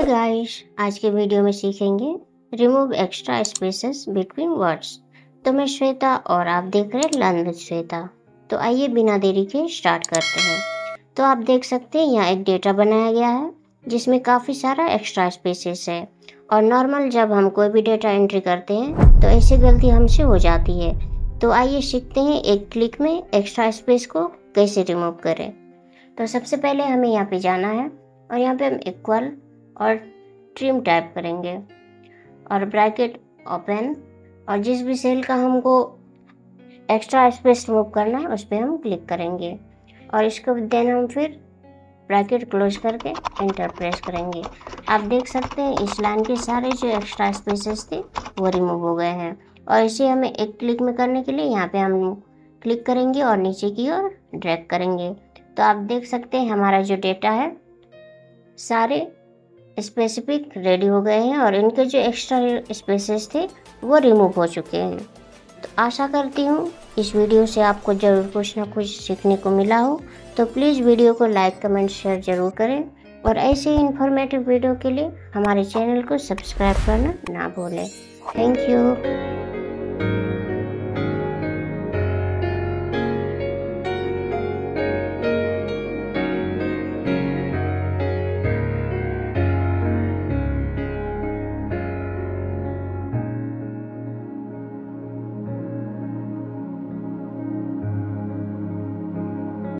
Guys आज के video में सीखेंगे remove extra spaces between words तो मैं श्वेता और आप देख रहे हैं विद श्वेता। तो आइए बिना देरी के स्टार्ट करते हैं। तो आप देख सकते हैं यहाँ एक डेटा बनाया गया है, जिसमें काफ़ी सारा एक्स्ट्रा स्पेसेस है। और नॉर्मल जब हम कोई भी डेटा एंट्री करते हैं तो ऐसी गलती हमसे हो जाती है। तो आइए सीखते हैं एक क्लिक में एक्स्ट्रा स्पेस को कैसे रिमूव करें। तो सबसे पहले हमें यहाँ पे जाना है और यहाँ पे हम इक्वल और ट्रिम टाइप करेंगे। और ब्रैकेट ओपन और जिस भी सेल का हमको एक्स्ट्रा स्पेस रिमूव करना है, उस पर हम क्लिक करेंगे। और इसको देन हम फिर ब्रैकेट क्लोज करके एंटर प्रेस करेंगे। आप देख सकते हैं, इस लाइन के सारे जो एक्स्ट्रा स्पेसेस थे, वो रिमूव हो गए हैं। और इसे हमें एक क्लिक में करने के लिए यहाँ पे हम क्लिक करेंगे और नीचे की ओर ड्रैग करेंगे। तो आप देख सकते हैं, हमारा जो डेटा है, सारे स्पेसिफिक रेडी हो गए हैं और इनके जो एक्स्ट्रा स्पेसेस थे, वो रिमूव हो चुके हैं। तो आशा करती हूँ, इस वीडियो से आपको ज़रूर कुछ ना कुछ सीखने को मिला हो। तो प्लीज़ वीडियो को लाइक कमेंट शेयर ज़रूर करें। और ऐसे ही इन्फॉर्मेटिव वीडियो के लिए हमारे चैनल को सब्सक्राइब करना ना भूलें। Thank you